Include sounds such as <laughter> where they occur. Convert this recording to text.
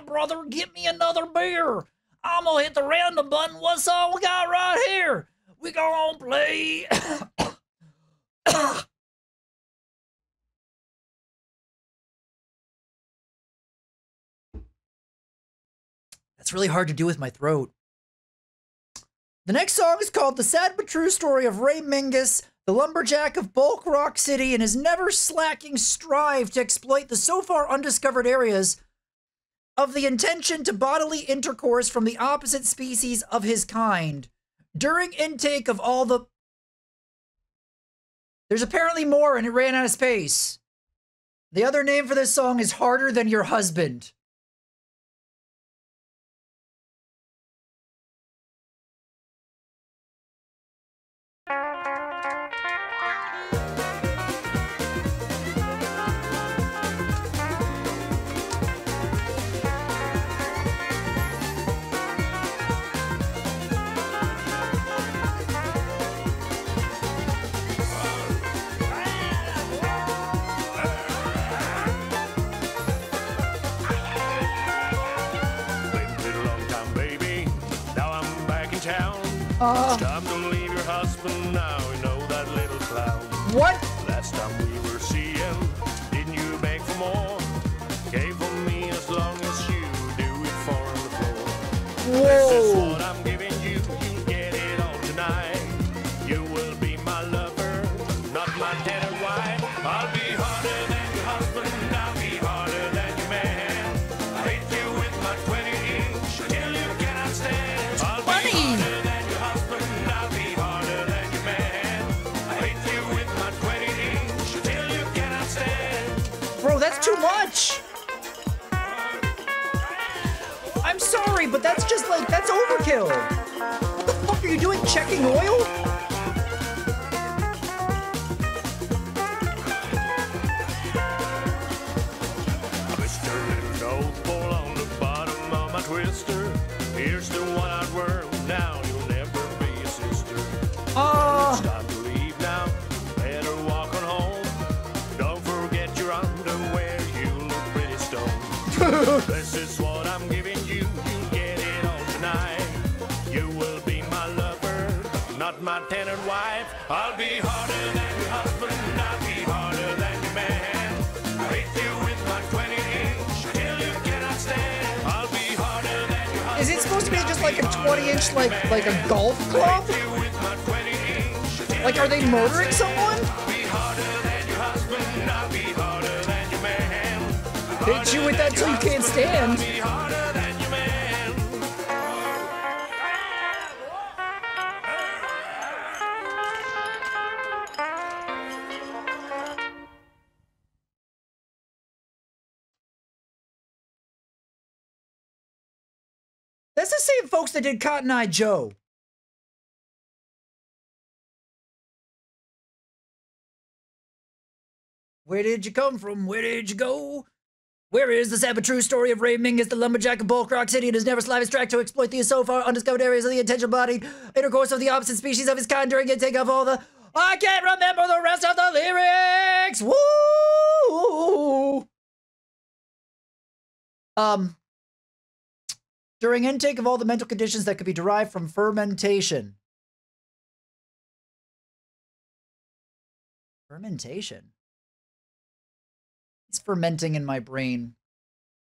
brother, get me another beer. I'm gonna hit the random button. What's all we got right here? We gonna play. <coughs> That's really hard to do with my throat. The next song is called The Sad But True Story of Ray Mingus, the lumberjack of Bulk Rock City, and his never slacking strive to exploit the so far undiscovered areas of the intention to bodily intercourse from the opposite species of his kind. During intake of all the. There's apparently more, and it ran out of space. The other name for this song is Harder Than Your Husband. Uh. Time to leave your husband now. You know that little clown. What? Last time we were seeing, didn't you beg for more? Gave for me as long as you do it for the floor. Whoa. Much. I'm sorry, but that's just like, that's overkill. What the fuck are you doing? Checking oil? Here's the one I'd. This is what I'm giving you. You get it all tonight. You will be my lover, not my tenant wife. I'll be harder than your husband. I'll be harder than your man. I hit you with my 20 inch till you cannot stand. I'll be harder than your husband. is it supposed to be just like a 20 inch, like, like a golf club? Hit you with my 20 inch. Like, are they murdering someone? Hit you with that till you can't stand. That's the same folks that did Cotton Eye Joe. Where did you come from? Where did you go? Where is the sad but true story of Ray Mingus, the lumberjack of Bulk Rock City, and his never slave track to exploit the so far undiscovered areas of the intentional body, intercourse of the opposite species of his kind during intake of all the. I can't remember the rest of the lyrics! Woo! Um, during intake of all the mental conditions that could be derived from fermentation. Fermentation? It's fermenting in my brain.